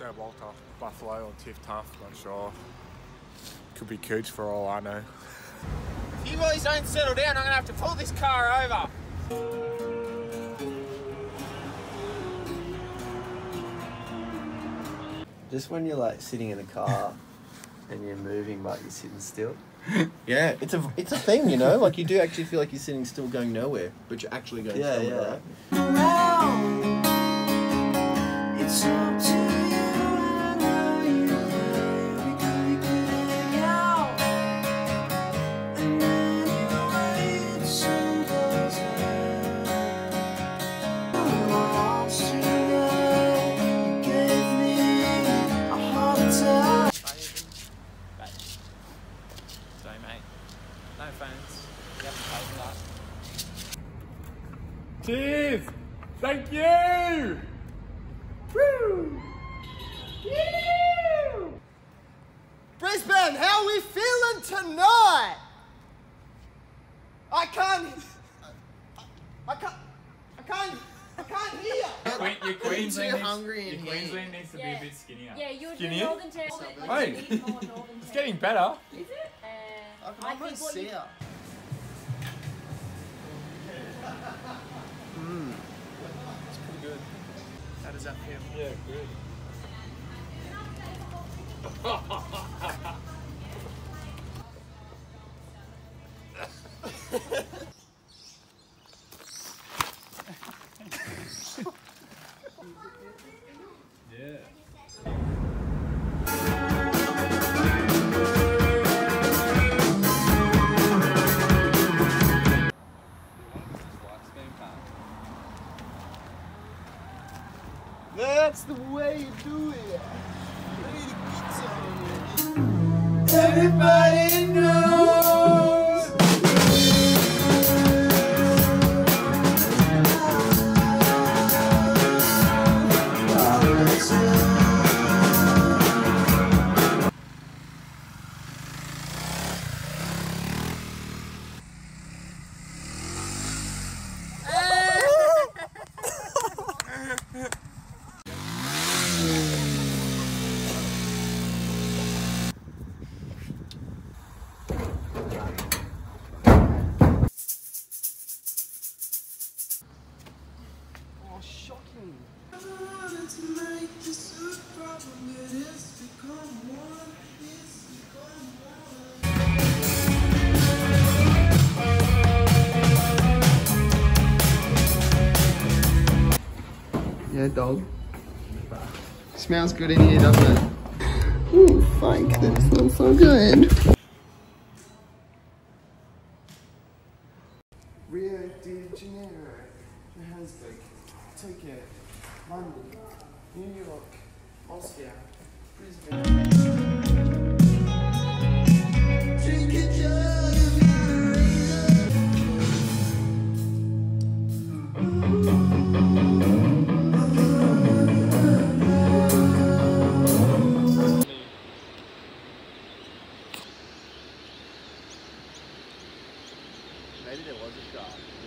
Sir Walter, Buffalo or TifTuf, not sure. Could be Cooch for all I know. If you boys don't settle down, I'm gonna have to pull this car over. Just when you're like sitting in a car and you're moving but you're sitting still. Yeah, it's a it's a thing, you know. Like you do actually feel like you're sitting still, going nowhere, but you're actually going Yeah, somewhere. yeah. Right? It's up to Sorry, mate. No phones. You have to pay for that. Cheers! Thank you! Woo! Brisbane, how are we feeling tonight? I can't. I can't. I can't. Queen, your Queensland, needs, hungry in your here. Queensland needs to be a bit skinnier. Yeah, you're Skinnier? Northern Territory. Like, Hey. you need more Northern It's getting better. Is it? Uh, I can I think almost what see you, her. How does that feel? Yeah, good. That's the way you do it. Everybody shocking. Yeah, dog. Smells good in here, doesn't it? Ooh, fuck, that smells so good. Rio de Janeiro, Tokyo, London, New York, Moscow, Brisbane. Drink a jug of Maybe there was a shark.